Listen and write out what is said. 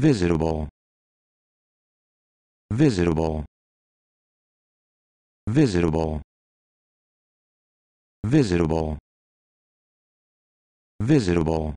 visitable visitable visitable visitable visitable